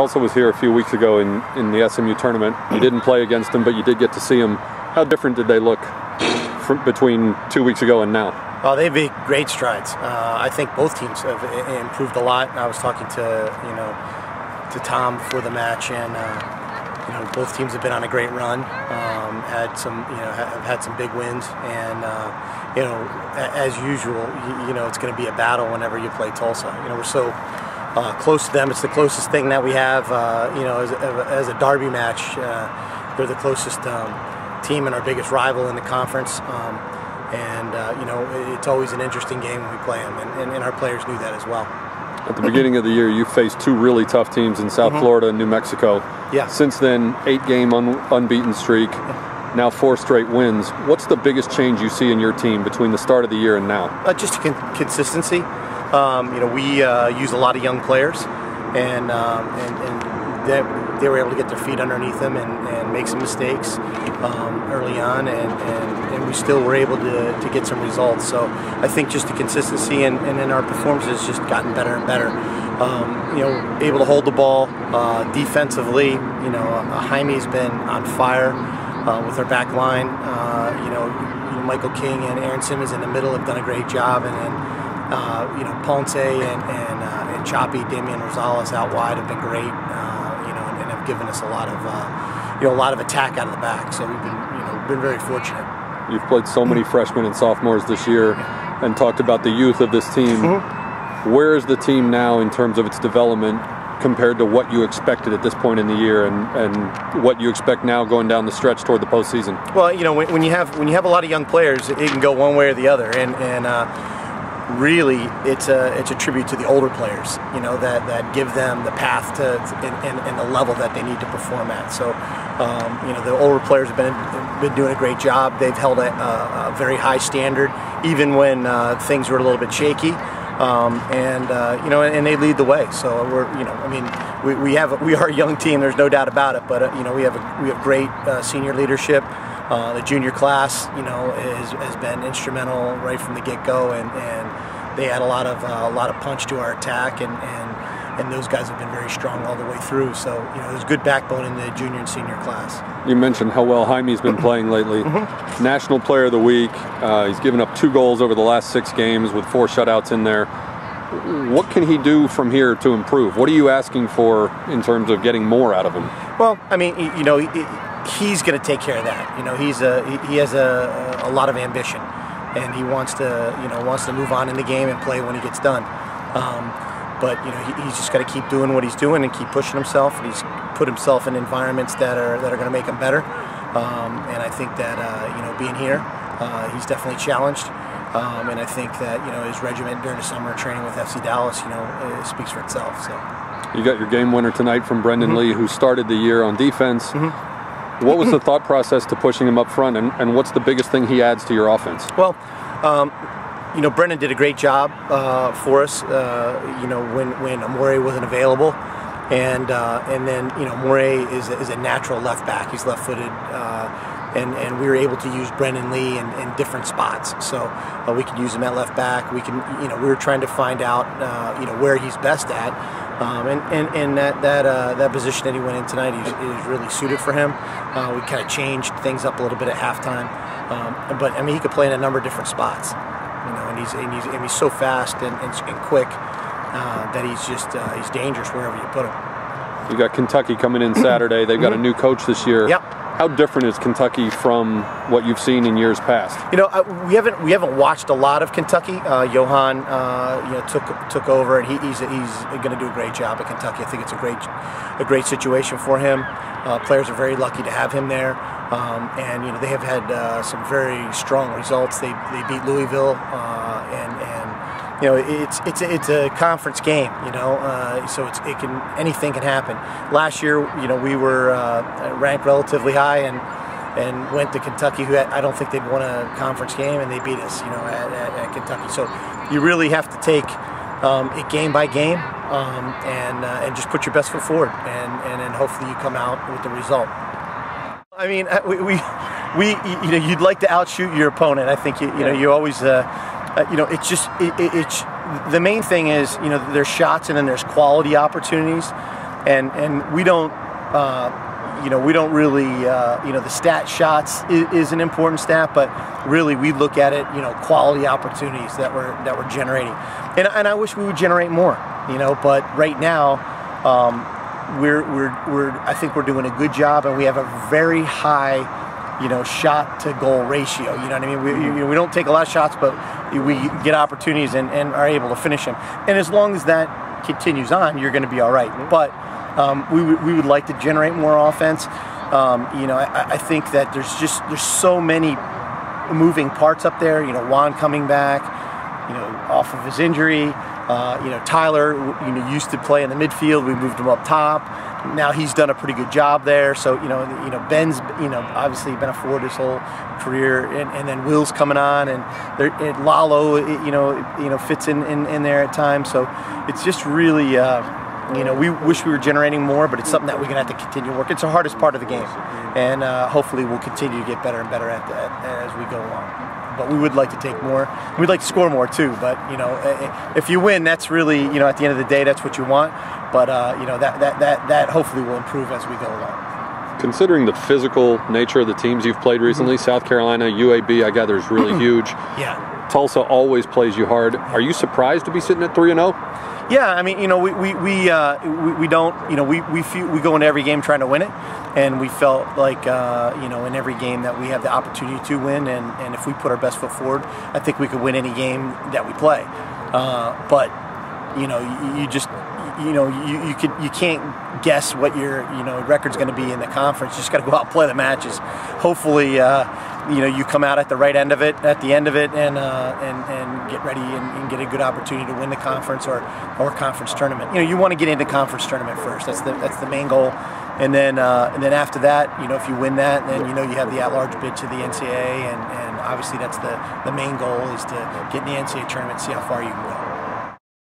Tulsa was here a few weeks ago in, in the SMU tournament. You didn't play against them, but you did get to see them. How different did they look from, between two weeks ago and now? Oh, they've made great strides. Uh, I think both teams have improved a lot. I was talking to you know to Tom before the match, and uh, you know both teams have been on a great run. Um, had some you know have had some big wins, and uh, you know as usual, you, you know it's going to be a battle whenever you play Tulsa. You know we're so uh, close to them. It's the closest thing that we have. Uh, you know, as, as, a derby match, uh, they're the closest um, team and our biggest rival in the conference. Um, and uh, you know, it's always an interesting game when we play them, and, and, and, our players knew that as well. At the beginning of the year, you faced two really tough teams in South mm-hmm. Florida and New Mexico. Yeah. Since then, eight-game un- unbeaten streak. now four straight wins. What's the biggest change you see in your team between the start of the year and now? Uh, just con- consistency. Um, you know, we uh, use a lot of young players, and um, and, and they, they, were able to get their feet underneath them and, and make some mistakes um, early on, and, and, and we still were able to, to get some results. So I think just the consistency and, and in our performances just gotten better and better. Um, you know, able to hold the ball uh, defensively. You know, uh, Jaime's been on fire uh, with our back line. Uh, you know, Michael King and Aaron Simmons in the middle have done a great job, and, and uh, you know, Ponce and and, uh, and Choppy, Damian Rosales out wide have been great. Uh, you know, and, and, have given us a lot of uh, you know a lot of attack out of the back. So we've been you know been very fortunate. You've played so many freshmen and sophomores this year, and talked about the youth of this team. Mm-hmm. Where is the team now in terms of its development compared to what you expected at this point in the year and, and what you expect now going down the stretch toward the postseason? Well, you know, when, when you have when you have a lot of young players, it can go one way or the other, and and uh, really it's a it's a tribute to the older players, you know, that, that give them the path to and, and, and the level that they need to perform at. So, um, you know, the older players have been been doing a great job. They've held a, a, very high standard, even when uh, things were a little bit shaky. Um, and uh, you know, and, and, they lead the way. So we're, you know, I mean, we, we have we are a young team. There's no doubt about it. But uh, you know, we have a, we have great uh, senior leadership. Uh, the junior class, you know, is, has been instrumental right from the get-go, and, and they add a lot of uh, a lot of punch to our attack, and, and and those guys have been very strong all the way through. So you know, there's good backbone in the junior and senior class. You mentioned how well Jaime's been playing lately. Mm-hmm. National Player of the Week. Uh, he's given up two goals over the last six games with four shutouts in there. What can he do from here to improve? What are you asking for in terms of getting more out of him? Well, I mean, you know he's going to take care of that. You know, he's a he has a, a lot of ambition, and he wants to you know wants to move on in the game and play when he gets done. Um, but you know, he, he's just got to keep doing what he's doing and keep pushing himself. And he's put himself in environments that are that are going to make him better. Um, and I think that uh, you know, being here, uh, he's definitely challenged. Um, and I think that you know his regiment during the summer training with FC Dallas, you know, speaks for itself. So. You got your game winner tonight from Brendan mm-hmm. Lee, who started the year on defense. Mm-hmm. What was the thought process to pushing him up front, and, and what's the biggest thing he adds to your offense? Well, um, you know, Brendan did a great job uh, for us. Uh, you know, when when Amore wasn't available, and uh, and then you know, Amore is a, is a natural left back. He's left-footed, uh, and and we were able to use Brendan Lee in, in different spots. So uh, we could use him at left back. We can, you know, we were trying to find out, uh, you know, where he's best at. Um, and, and, and that that uh, that position that he went in tonight is, is really suited for him. Uh, we kind of changed things up a little bit at halftime, um, but I mean he could play in a number of different spots, you know, and he's and he's, and he's so fast and, and, and quick uh, that he's just uh, he's dangerous wherever you put him. You got Kentucky coming in Saturday. They've got a new coach this year. Yep how different is Kentucky from what you've seen in years past? You know, uh, we haven't we haven't watched a lot of Kentucky. Uh, Johan, uh, you know, took took over, and he, he's he's going to do a great job at Kentucky. I think it's a great a great situation for him. Uh, players are very lucky to have him there, um, and you know they have had uh, some very strong results. They they beat Louisville, uh, and and you know, it's it's it's a conference game. You know, uh, so it's it can anything can happen. Last year, you know, we were uh, ranked relatively high and and went to Kentucky, who I don't think they'd won a conference game, and they beat us. You know, at, at, at Kentucky. So you really have to take um, it game by game um, and uh, and just put your best foot forward, and and then hopefully you come out with the result. I mean, uh, we. we we, you know, you'd like to outshoot your opponent. I think you, you know, you always, uh, uh, you know, it's just it, it, it's the main thing is you know there's shots and then there's quality opportunities. and and we don't. Uh, you know, we don't really, uh, you know, the stat shots is, is, an important stat, but really we look at it, you know, quality opportunities that we're that we're generating, and, and I wish we would generate more, you know, but right now, um, we're we're we're I think we're doing a good job, and we have a very high, you know, shot to goal ratio. You know what I mean? We you know, we don't take a lot of shots, but we get opportunities and, and are able to finish them. And as long as that continues on, you're going to be all right. But um, we, we would like to generate more offense. Um, you know, I, I, think that there's just there's so many moving parts up there. You know, Juan coming back, you know, off of his injury. Uh, you know, Tyler, you know, used to play in the midfield. We moved him up top. Now he's done a pretty good job there. So you know, you know, Ben's, you know, obviously been a forward his whole career, and, and then Will's coming on, and, and Lalo, you know, you know, fits in, in, in there at times. So it's just really. Uh, you know, we wish we were generating more, but it's something that we're going to have to continue work. It's the hardest part of the game, and uh, hopefully we'll continue to get better and better at that as we go along. But we would like to take more. We'd like to score more too. But you know, if you win, that's really you know at the end of the day, that's what you want. But uh, you know that that that that hopefully will improve as we go along considering the physical nature of the teams you've played recently, mm-hmm. South Carolina, UAB, I gather is really huge. Yeah. Tulsa always plays you hard. Are you surprised to be sitting at 3 and 0? Yeah, I mean, you know, we we we, uh, we, we, don't, you know, we we feel, we go into every game trying to win it, and we felt like, uh, you know, in every game that we have the opportunity to win, and, and if we put our best foot forward, I think we could win any game that we play. Uh, but you know, you, you just you know you, you can you can't guess what your you know record's going to be in the conference. You just got to go out and play the matches. Hopefully, uh, you know you come out at the right end of it, at the end of it, and uh, and and get ready and, and, get a good opportunity to win the conference or or conference tournament. You know you want to get into conference tournament first. That's the that's the main goal. And then uh, and then after that, you know if you win that, then you know you have the at-large bid to the NCAA, and, and obviously that's the the main goal is to get in the NCAA tournament, see how far you can go.